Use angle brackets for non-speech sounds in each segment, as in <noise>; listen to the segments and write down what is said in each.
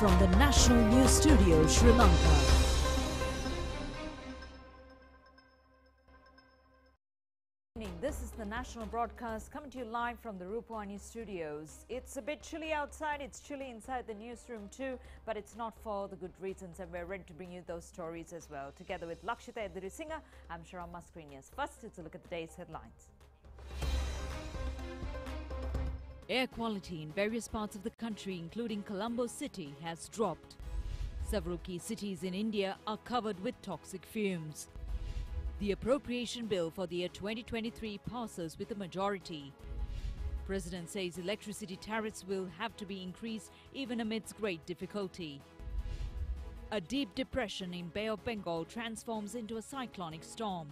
from the National News Studio, Sri Lanka. This is the national broadcast coming to you live from the Rupavahini studios. It's a bit chilly outside, it's chilly inside the newsroom too, but it's not for the good reasons and we're ready to bring you those stories as well. Together with Lakshita Edurisinga, I'm Sharon Mascarenhas. First, it's a look at the day's headlines. Air quality in various parts of the country, including Colombo City, has dropped. Several key cities in India are covered with toxic fumes. The appropriation bill for the year 2023 passes with a majority. President says electricity tariffs will have to be increased even amidst great difficulty. A deep depression in Bay of Bengal transforms into a cyclonic storm.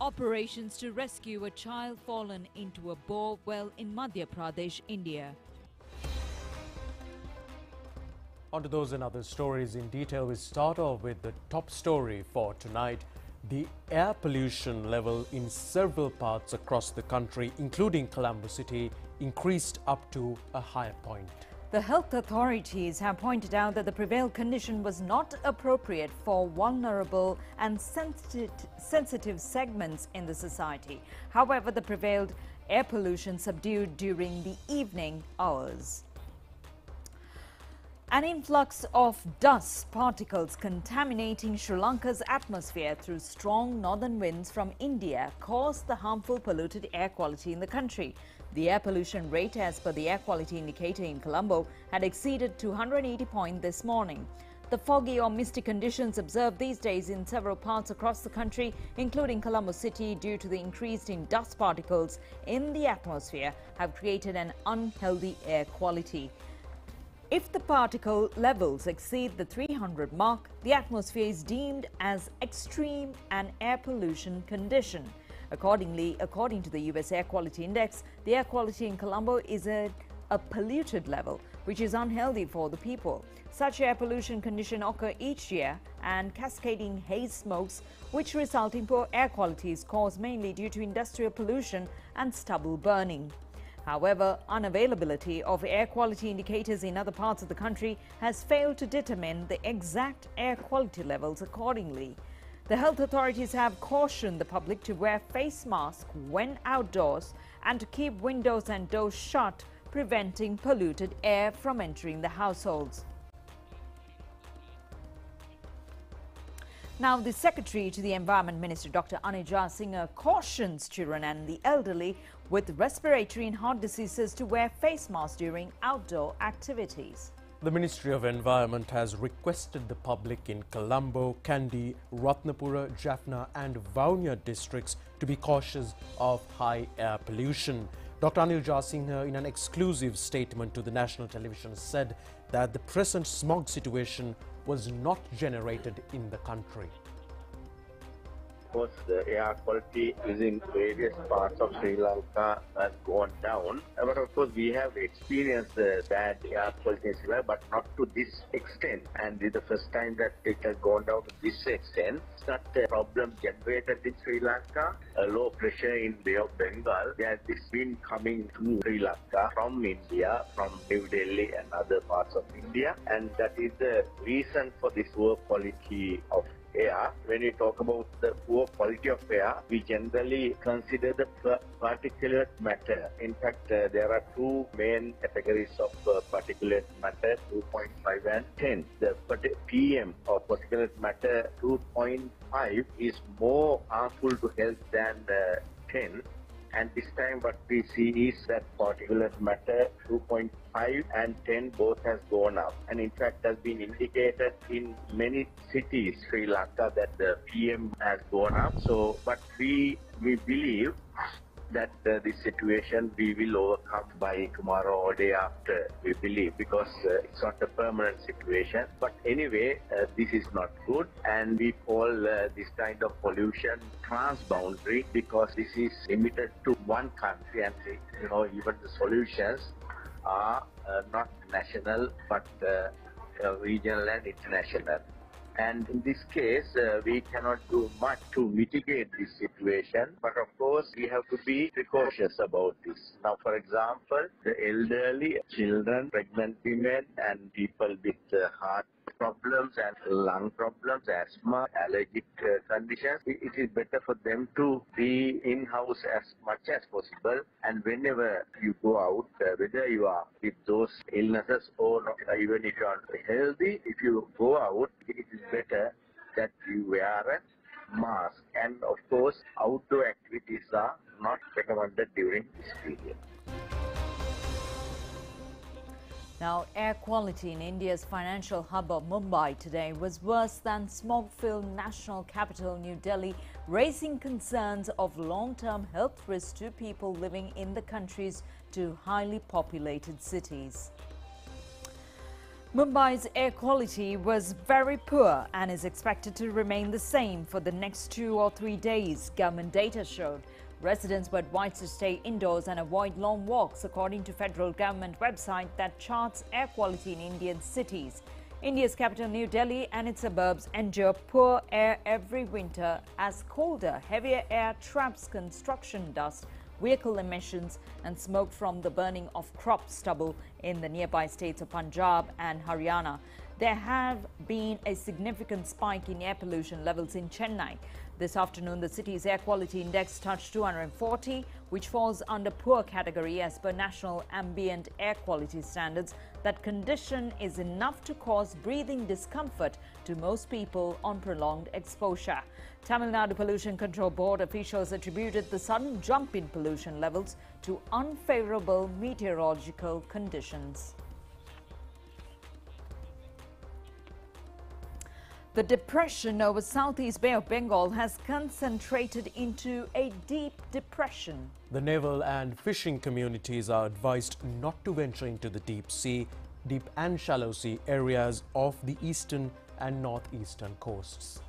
Operations to rescue a child fallen into a bore well in Madhya Pradesh, India. On to those and other stories in detail. We start off with the top story for tonight. The air pollution level in several parts across the country, including Colombo City, increased up to a higher point. The health authorities have pointed out that the prevailed condition was not appropriate for vulnerable and sensitive, segments in the society. However, the prevailed air pollution subdued during the evening hours. An influx of dust particles contaminating Sri Lanka's atmosphere through strong northern winds from India caused the harmful polluted air quality in the country. The air pollution rate as per the air quality indicator in Colombo had exceeded 280 points this morning. The foggy or misty conditions observed these days in several parts across the country, including Colombo City, due to the increase in dust particles in the atmosphere, have created an unhealthy air quality. If the particle levels exceed the 300 mark, the atmosphere is deemed as extreme and air pollution condition. Accordingly, according to the US Air Quality Index, the air quality in Colombo is at a polluted level, which is unhealthy for the people. Such air pollution conditions occur each year and cascading haze smokes, which result in poor air quality is caused mainly due to industrial pollution and stubble burning. However, unavailability of air quality indicators in other parts of the country has failed to determine the exact air quality levels accordingly. The health authorities have cautioned the public to wear face masks when outdoors and to keep windows and doors shut, preventing polluted air from entering the households. Now, the Secretary to the Environment Minister, Dr. Anil Jayasinghe, uh, cautions children and the elderly with respiratory and heart diseases to wear face masks during outdoor activities. The Ministry of Environment has requested the public in Colombo, Kandy, Ratnapura, Jaffna and Vavuniya districts to be cautious of high air pollution. Dr. Anil Jayasinghe, uh, in an exclusive statement to the national television, said that the present smog situation was not generated in the country. Of course, the air quality in various parts of Sri Lanka has gone down. Uh, but of course, we have experienced the bad air quality everywhere, but not to this extent. And it's the first time that it has gone down to this extent. It's not a problem generated in Sri Lanka. A low pressure in Bay of Bengal. Has been coming to Sri Lanka from India, from New Delhi and other parts of India. And that is the reason for this poor quality of air, when we talk about the poor quality of air, we generally consider the particulate matter. In fact, uh, there are two main categories of uh, particulate matter, 2.5 and 10. The PM or particulate matter 2.5 is more harmful to health than uh, 10 and this time what we see is that particulate matter 2.5 and 10 both has gone up. And in fact has been indicated in many cities Sri Lanka that the PM has gone up. So but we we believe that uh, this situation we will overcome by tomorrow or day after, we believe, because uh, it's not a permanent situation. But anyway, uh, this is not good, and we call uh, this kind of pollution transboundary because this is limited to one country, and you know even the solutions are uh, not national but uh, regional and international And in this case, uh, we cannot do much to mitigate this situation. But of course, we have to be precautious about this. Now, for example, the elderly, children, pregnant women, and people with uh, heart problems and lung problems, asthma, allergic uh, conditions, it, it is better for them to be in-house as much as possible. And whenever you go out, uh, whether you are with those illnesses or not, uh, even if you are healthy, if you go out, it is better that you wear a mask. And of course, outdoor activities are not recommended during this period. Now, air quality in India's financial hub of Mumbai today was worse than smog-filled national capital New Delhi, raising concerns of long-term health risks to people living in the country's two highly populated cities. Mumbai's air quality was very poor and is expected to remain the same for the next two or three days, government data showed. Residents were advised to stay indoors and avoid long walks, according to federal government website that charts air quality in Indian cities. India's capital New Delhi and its suburbs endure poor air every winter as colder, heavier air traps construction dust, vehicle emissions and smoke from the burning of crop stubble in the nearby states of Punjab and Haryana. There have been a significant spike in air pollution levels in Chennai. This afternoon, the city's air quality index touched 240, which falls under poor category as per national ambient air quality standards. That condition is enough to cause breathing discomfort to most people on prolonged exposure. Tamil Nadu Pollution Control Board officials attributed the sudden jump in pollution levels to unfavorable meteorological conditions. The depression over Southeast Bay of Bengal has concentrated into a deep depression. The naval and fishing communities are advised not to venture into the deep sea, deep and shallow sea areas of the eastern and northeastern coasts.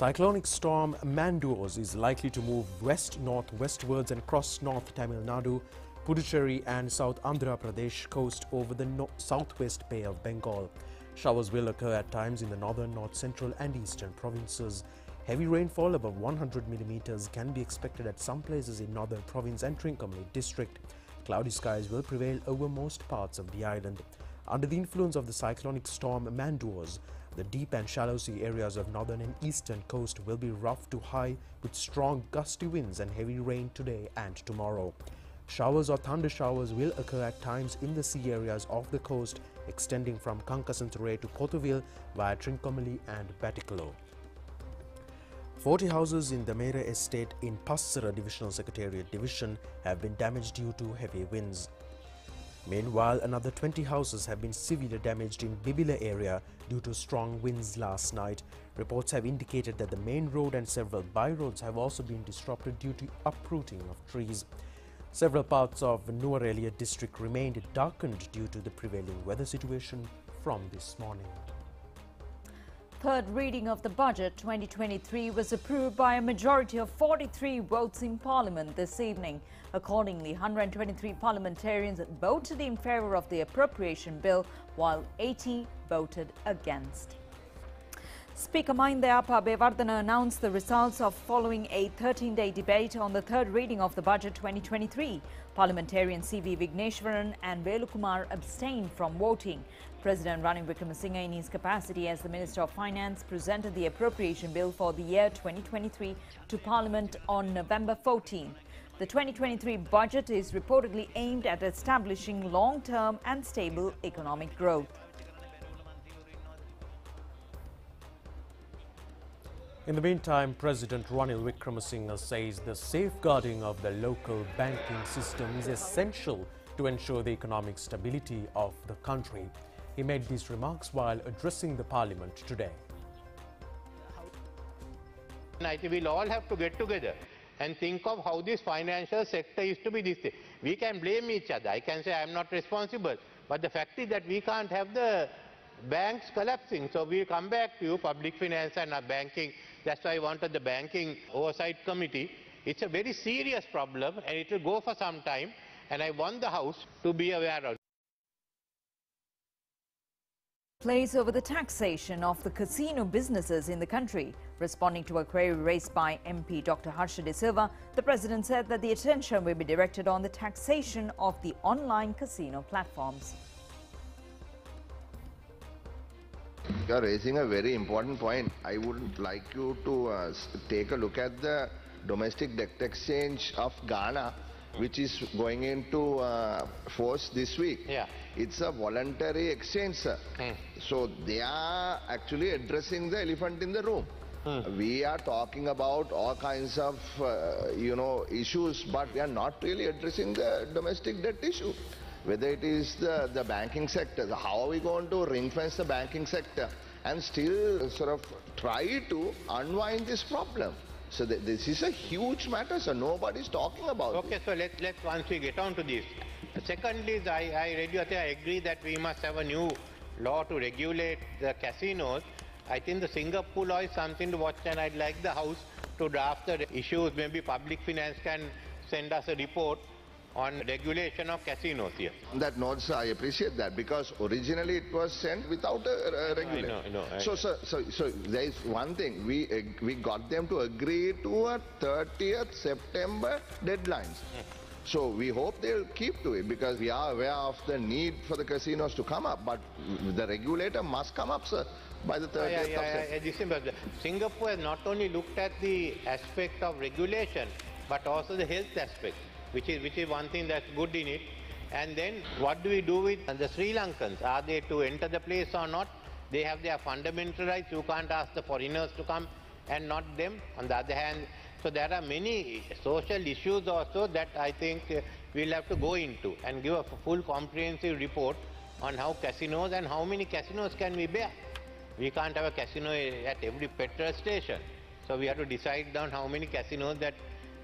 Cyclonic storm Mandous is likely to move west-northwestwards and cross North Tamil Nadu Puducherry and South Andhra Pradesh coast over the no southwest Bay of Bengal. Showers will occur at times in the northern, north central and eastern provinces. Heavy rainfall above 100 millimeters can be expected at some places in northern province and Trincomalee district. Cloudy skies will prevail over most parts of the island. Under the influence of the cyclonic storm Mandous, the deep and shallow sea areas of northern and eastern coast will be rough to high with strong gusty winds and heavy rain today and tomorrow. Showers or thunder showers will occur at times in the sea areas of the coast extending from Kankesanthurai to Pottuvil via Trincomalee and Batticaloa. 40 houses in the Mera estate in Passara Divisional Secretariat Division have been damaged due to heavy winds. Meanwhile, another 20 houses have been severely damaged in Bibila area due to strong winds last night. Reports have indicated that the main road and several byroads have also been disrupted due to uprooting of trees. Several parts of Nuwara district remained darkened due to the prevailing weather situation from this morning. Third reading of the budget 2023 was approved by a majority of 43 votes in Parliament this evening. Accordingly, 123 parliamentarians voted in favour of the appropriation bill while 80 voted against. Speaker Mahinda Abeywardena announced the results of following a 13-day debate on the third reading of the budget 2023. Parliamentarian C.V. Vigneswaran and Velukumar abstained from voting. President Ranil Wickremesinghe, in his capacity as the Minister of Finance, presented the appropriation bill for the year 2023 to Parliament on November 14. The 2023 budget is reportedly aimed at establishing long-term and stable economic growth. In the meantime, President Ranil Wickremesinghe says the safeguarding of the local banking system is essential to ensure the economic stability of the country. He made these remarks while addressing the parliament today. We'll all have to get together and think of how this financial sector is to be this thing. We can blame each other. I can say I'm not responsible. But the fact is that we can't have the banks collapsing. So we'll come back to you, public finance and banking that's why I wanted the Banking Oversight Committee. It's a very serious problem and it will go for some time and I want the House to be aware of Place over the taxation of the casino businesses in the country. Responding to a query raised by MP Dr. Harsha De Silva, the president said that the attention will be directed on the taxation of the online casino platforms. You are raising a very important point. I would like you to uh, take a look at the domestic debt exchange of Ghana, which is going into uh, force this week. Yeah. It's a voluntary exchange, sir. Hmm. So they are actually addressing the elephant in the room. Hmm. We are talking about all kinds of, uh, you know, issues, but we are not really addressing the domestic debt issue. Whether it is the, the banking sector, how are we going to ring fence the banking sector and still sort of try to unwind this problem? So th this is a huge matter, so nobody's talking about it. Okay, so let's, let's once we get on to this. Secondly, is I, I read you, I I agree that we must have a new law to regulate the casinos. I think the Singapore law is something to watch and I'd like the House to draft the issues. Maybe public finance can send us a report on regulation of casinos here. That note, sir, I appreciate that because originally it was sent without a, a regulator. know, I know, I so, sir, so, so there is one thing we ag- we got them to agree to a 30th September deadlines. Hmm. So we hope they'll keep to it because we are aware of the need for the casinos to come up, but the regulator must come up, sir, by the 30th Yeah, yeah, of yeah, September. yeah, December. Singapore has not only looked at the aspect of regulation, but also the health aspect, which is, which is one thing that's good in it. And then what do we do with the Sri Lankans? Are they to enter the place or not? They have their fundamental rights. You can't ask the foreigners to come and not them. On the other hand, so there are many social issues also that I think uh, we'll have to go into and give a full comprehensive report on how casinos and how many casinos can we bear. We can't have a casino at every petrol station. So we have to decide down how many casinos that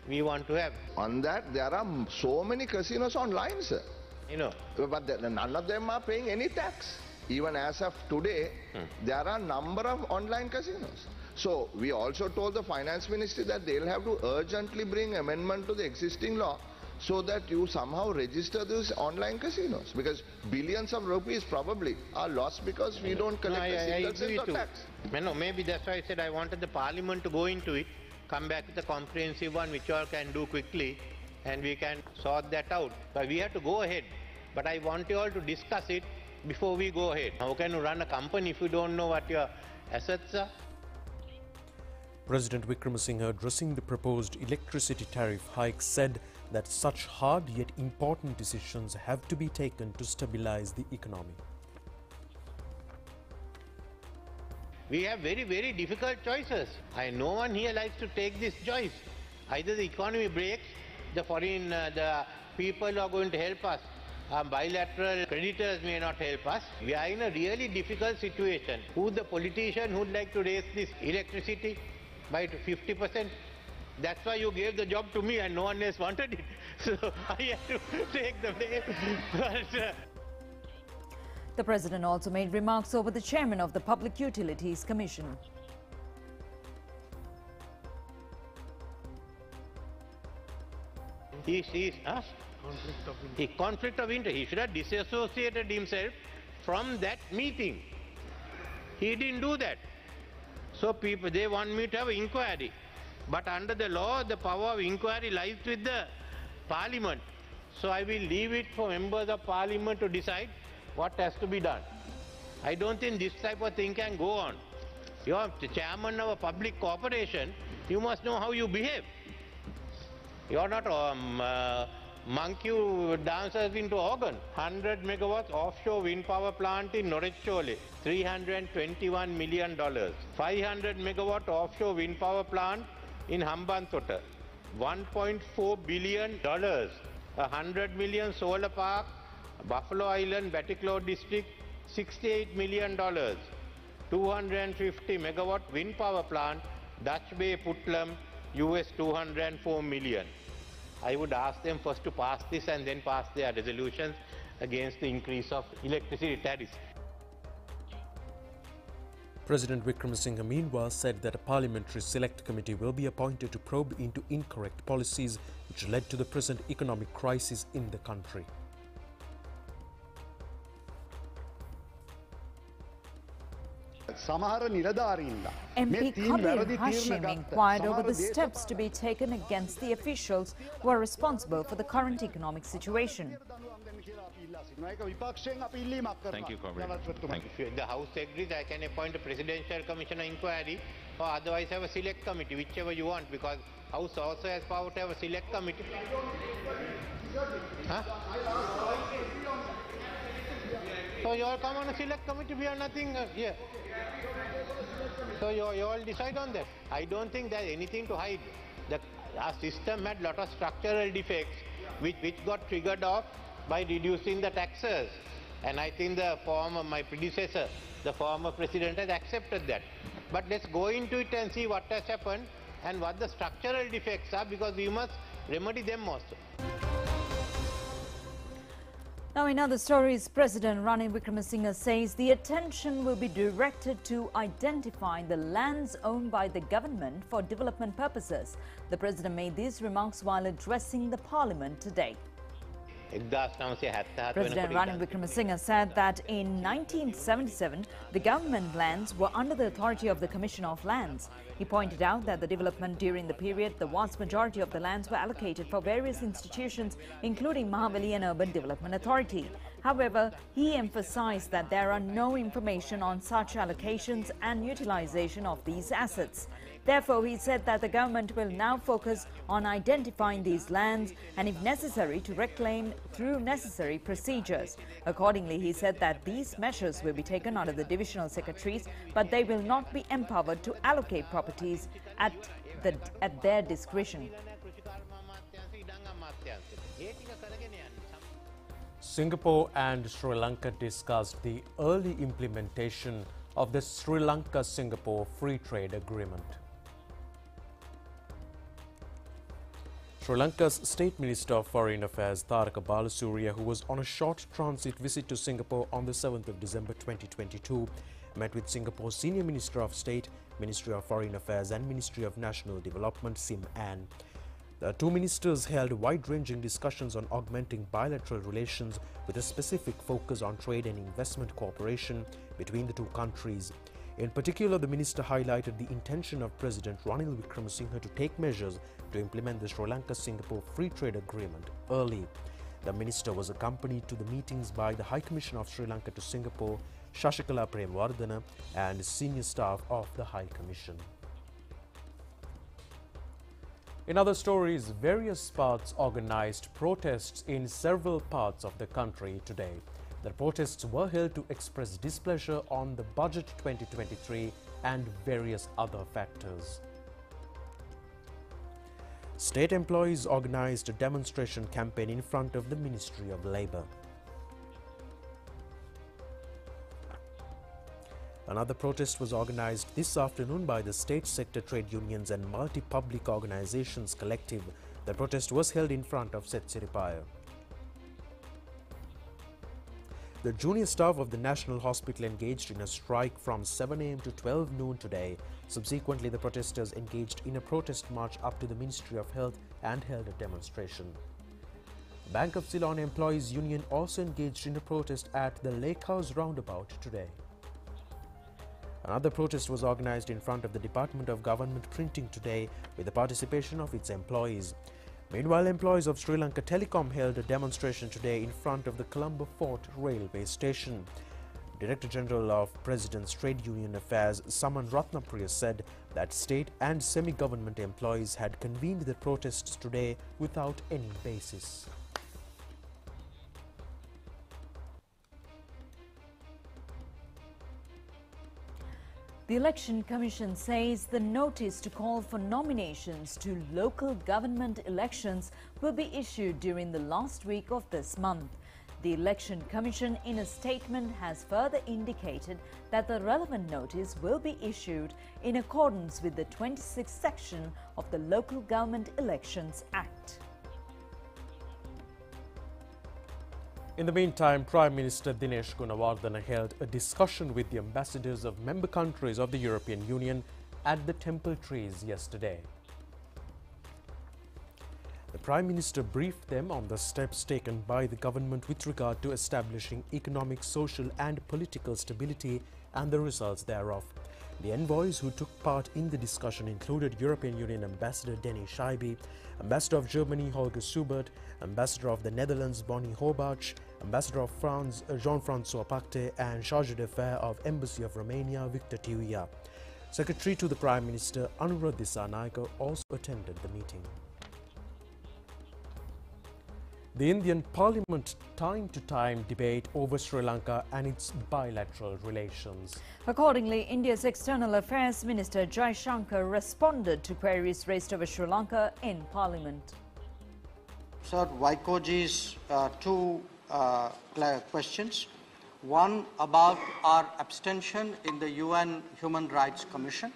we want to have. On that, there are so many casinos online, sir. You know, But none of them are paying any tax. Even as of today, hmm. there are number of online casinos. So we also told the finance ministry that they'll have to urgently bring amendment to the existing law so that you somehow register these online casinos because billions of rupees probably are lost because we don't no, collect I, a I single cent of tax. No, no, maybe that's why I said I wanted the parliament to go into it, come back with a comprehensive one which all can do quickly and we can sort that out. But we have to go ahead. But I want you all to discuss it before we go ahead. How can you run a company if you don't know what your assets are? President Wickremesinghe addressing the proposed electricity tariff hike said that such hard yet important decisions have to be taken to stabilize the economy. We have very, very difficult choices. I, no one here likes to take this choice. Either the economy breaks, the foreign, uh, the people who are going to help us, uh, bilateral creditors may not help us. We are in a really difficult situation. Who the politician who'd like to raise this electricity by 50%? That's why you gave the job to me and no one else <laughs> wanted it. So <laughs> I had to take the blame. <laughs> But, The president also made remarks over the chairman of the Public Utilities Commission. He sees huh? conflict of interest. conflict of interest. He should have disassociated himself from that meeting. He didn't do that. So people they want me to have inquiry. But under the law, the power of inquiry lies with the parliament. So I will leave it for members of parliament to decide what has to be done. I don't think this type of thing can go on. You're the chairman of a public corporation, you must know how you behave. You're not um, uh, monkey dances into organ. 100 megawatts offshore wind power plant in Norochcholai, 321 million dollars. 500 megawatt offshore wind power plant in Hambantota, 1.4 billion dollars. 100 million solar park, Buffalo Island, Batticaloa district, 68 million dollars. 250 megawatt wind power plant, Dutch Bay Puttalam, US 204 million. I would ask them first to pass this and then pass their resolutions against the increase of electricity tariffs. President Wickremesinghe meanwhile said that a parliamentary select committee will be appointed to probe into incorrect policies which led to the present economic crisis in the country. සමහර නිලධාරීන්ලා MP මේ තීන් Khalil වැරදි තීරණ Hashim ගත්ත inquired over සමහර the දේශ- steps to be taken against the officials who are responsible for the current economic situation. දඬුවම් දෙන්න කියලා අපි ඉල්ලා සිටිනවා. ඒක විපක්ෂයෙන් අපි ඉල්ලීමක් කරනවා. Thank you, Comrade. ජනාධිපතිතුමා. Thank If the House agrees, I can appoint a presidential commission inquiry or otherwise have a select committee, whichever you want, because House also has power to have a select committee. Huh? You all come on a select committee, we have nothing here. So you, you all decide on that. I don't think there's anything to hide. The our system had lot of structural defects which, which got triggered off by reducing the taxes. And I think the former, my predecessor, the former president has accepted that. But let's go into it and see what has happened and what the structural defects are because we must remedy them also. Now, in other stories, President Ranil Wickremesinghe says the attention will be directed to identifying the lands owned by the government for development purposes. The president made these remarks while addressing the parliament today. 1977 President Ranil Wickremesinghe said that in 1977, the government lands were under the authority of the Commission of Lands. He pointed out that the development during the period, the vast majority of the lands were allocated for various institutions, including Mahaweli and Urban Development Authority. However, he emphasized that there are no information on such allocations and utilization of these assets. Therefore, he said that the government will now focus on identifying these lands and, if necessary, to reclaim through necessary procedures. Accordingly, he said that these measures will be taken under the divisional secretaries, but they will not be empowered to allocate properties at, the, at their discretion. Singapore and Sri Lanka discussed the early implementation of the Sri Lanka-Singapore Free Trade Agreement. Sri Lanka's State Minister of Foreign Affairs Taraka Balasuriya, who was on a short transit visit to Singapore on the 7th of December 2022, met with Singapore's Senior Minister of State, Ministry of Foreign Affairs and Ministry of National Development Sim Ann. The two ministers held wide-ranging discussions on augmenting bilateral relations with a specific focus on trade and investment cooperation between the two countries. In particular, the minister highlighted the intention of President Ranil Wickremesinghe to take measures to implement the Sri Lanka-Singapore Free Trade Agreement early. The minister was accompanied to the meetings by the High Commissioner of Sri Lanka to Singapore, Shashikala Premwardana, and senior staff of the High Commission. In other stories, various parts organized protests in several parts of the country today. The protests were held to express displeasure on the budget 2023 and various other factors. State employees organized a demonstration campaign in front of the Ministry of Labour. Another protest was organized this afternoon by the state sector trade unions and multi-public organizations collective. The protest was held in front of Sethsiripaya. The junior staff of the National Hospital engaged in a strike from 7 am to 12 noon today. Subsequently, the protesters engaged in a protest march up to the Ministry of Health and held a demonstration. Bank of Ceylon Employees Union also engaged in a protest at the Lake House roundabout today. Another protest was organized in front of the Department of Government Printing today with the participation of its employees. Meanwhile, employees of Sri Lanka Telecom held a demonstration today in front of the Colombo Fort railway station. Director General of President's Trade Union Affairs Saman Ratnapriya said that state and semi-government employees had convened the protests today without any basis. The Election Commission says the notice to call for nominations to local government elections will be issued during the last week of this month. The Election Commission, in a statement, has further indicated that the relevant notice will be issued in accordance with the 26th section of the Local Government Elections Act. In the meantime, Prime Minister Dinesh Gunawardena held a discussion with the ambassadors of member countries of the European Union at the Temple Trees yesterday. The Prime Minister briefed them on the steps taken by the government with regard to establishing economic, social and political stability and the results thereof. The envoys who took part in the discussion included European Union Ambassador Denis Chaibi, Ambassador of Germany Holger Seubert, Ambassador of the Netherlands Bonnie Horbach, Ambassador of France Jean-Francois Pactet and Charge d'Affaires of Embassy of Romania Victor Tiuia. Secretary to the Prime Minister Anura Dissanayake also attended the meeting. The Indian Parliament time to time debate over Sri Lanka and its bilateral relations. Accordingly, India's External Affairs Minister Jai Shankar responded to queries raised over Sri Lanka in Parliament. Sir, Vaikoji's uh, two uh, questions. One about our abstention in the UN Human Rights Commission.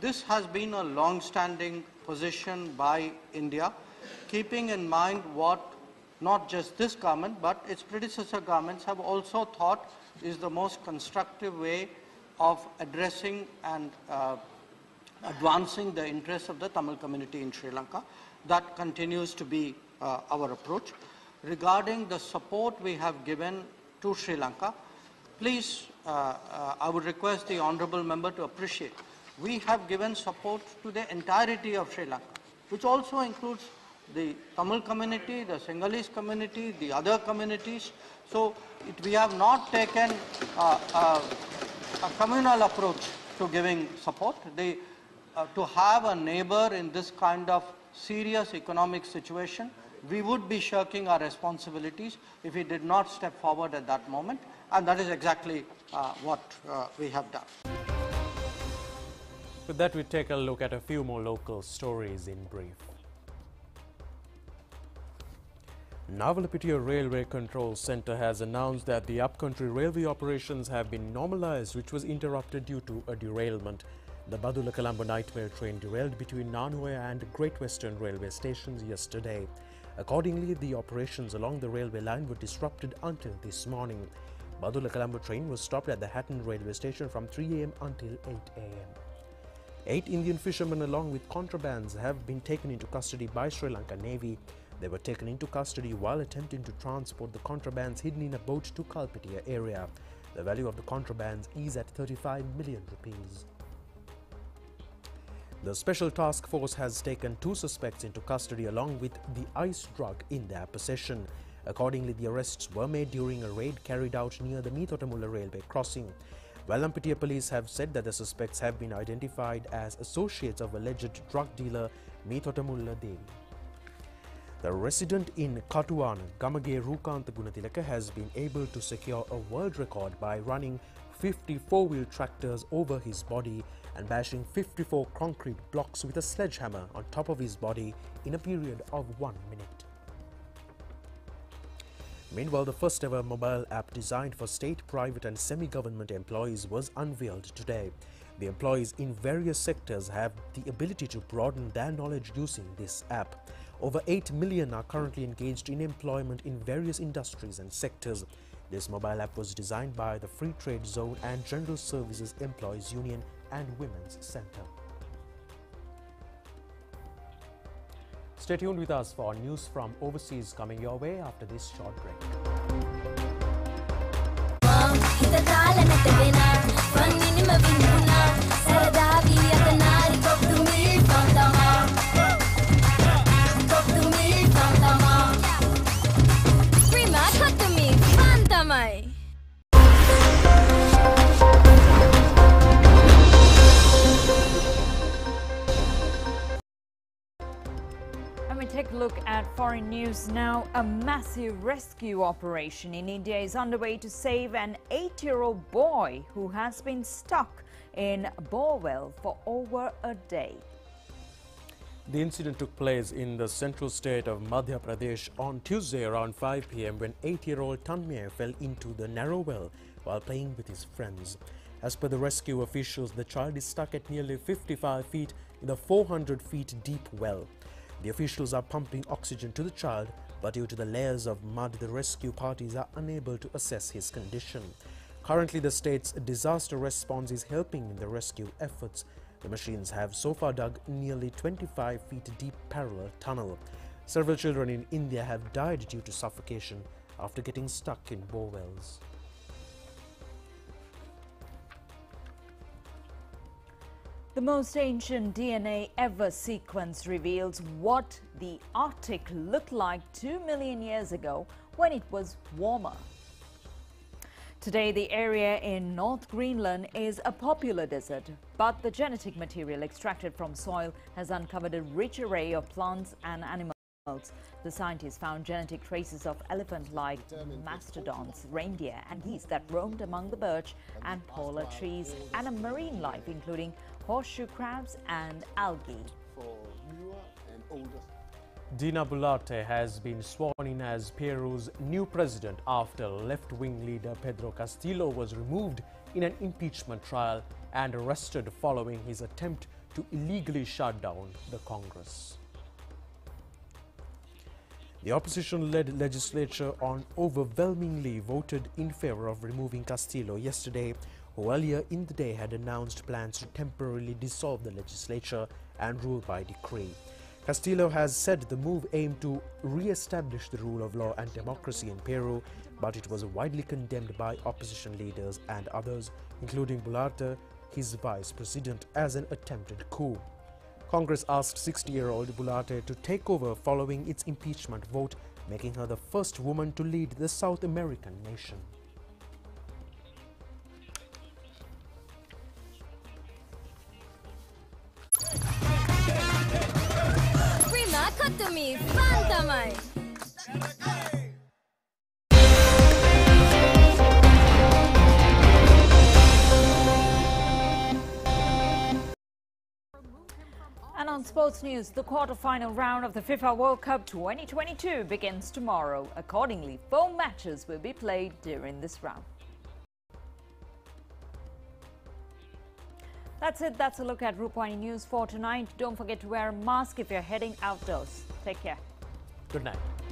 This has been a long-standing position by India, keeping in mind what not just this government, but its predecessor governments have also thought is the most constructive way of addressing and uh, advancing the interests of the Tamil community in Sri Lanka. That continues to be uh, our approach. Regarding the support we have given to Sri Lanka, please, uh, uh I would request the honorable member to appreciate. We have given support to the entirety of Sri Lanka, which also includes the Tamil community, the Sinhalese community, the other communities. So it, we have not taken uh, uh, a communal approach to giving support. They, uh, to have a neighbor in this kind of serious economic situation, we would be shirking our responsibilities if we did not step forward at that moment. And that is exactly uh, what uh, we have done. With that, we take a look at a few more local stories in brief. Navalapitiya Railway Control Centre has announced that the upcountry railway operations have been normalised which was interrupted due to a derailment. The Badulla Colombo Night Mail train derailed between Nanu Oya and Great Western Railway stations yesterday. Accordingly, the operations along the railway line were disrupted until this morning. Badulla Colombo train was stopped at the Hatton railway station from 3 am until 8 am. Eight Indian fishermen along with contrabands have been taken into custody by Sri Lanka Navy. They were taken into custody while attempting to transport the contrabands hidden in a boat to Kalpitiya area. The value of the contrabands is at 35 million rupees. The Special Task Force has taken two suspects into custody along with the ice drug in their possession. Accordingly, the arrests were made during a raid carried out near the Meethotamulla railway crossing. Wellampitiya police have said that the suspects have been identified as associates of alleged drug dealer Meethotamulla Devi. The resident in Katuwana, Gamage Rukanta Gunatilaka has been able to secure a world record by running 54 wheel tractors over his body and bashing 54 concrete blocks with a sledgehammer on top of his body in a period of one minute. Meanwhile, the first ever mobile app designed for state, private and semi-government employees was unveiled today. The employees in various sectors have the ability to broaden their knowledge using this app. Over 8 million are currently engaged in employment in various industries and sectors. This mobile app was designed by the Free Trade Zone and General Services Employees Union and Women's Centre. Stay tuned with us for news from overseas coming your way after this short break. Foreign news now. A massive rescue operation in India is underway to save an eight-year-old boy who has been stuck in a Borewell for over a day. The incident took place in the central state of Madhya Pradesh on Tuesday around 5 p.m. when 8-year-old Tanmay fell into the narrow well while playing with his friends. As per the rescue officials, the child is stuck at nearly 55 feet in a 400 feet deep well. The officials are pumping oxygen to the child, but due to the layers of mud, the rescue parties are unable to assess his condition. Currently, the state's disaster response is helping in the rescue efforts. The machines have so far dug nearly 25 feet deep parallel tunnel. Several children in India have died due to suffocation after getting stuck in bowels. The most ancient DNA ever sequence reveals what the Arctic looked like 2 million years ago when it was warmer. Today, the area in North Greenland is a popular desert, but the genetic material extracted from soil has uncovered a rich array of plants and animals. The scientists found genetic traces of elephant-like mastodons, reindeer and geese that roamed among the birch and polar trees and a marine life including horseshoe crabs and algae. Dina Boluarte has been sworn in as Peru's new president after left-wing leader Pedro Castillo was removed in an impeachment trial and arrested following his attempt to illegally shut down the Congress. The opposition-led legislature on overwhelmingly voted in favor of removing Castillo yesterday, who earlier in the day had announced plans to temporarily dissolve the legislature and rule by decree. Castillo has said the move aimed to re-establish the rule of law and democracy in Peru, but it was widely condemned by opposition leaders and others, including Boluarte, his vice president, as an attempted coup. Congress asked 60-year-old Boluarte to take over following its impeachment vote, making her the first woman to lead the South American nation. And on sports news, the quarter-final round of the FIFA World Cup 2022 begins tomorrow. Accordingly, four matches will be played during this round. That's it. That's a look at Rupavahini News for tonight. Don't forget to wear a mask if you're heading outdoors. Take care. Good night.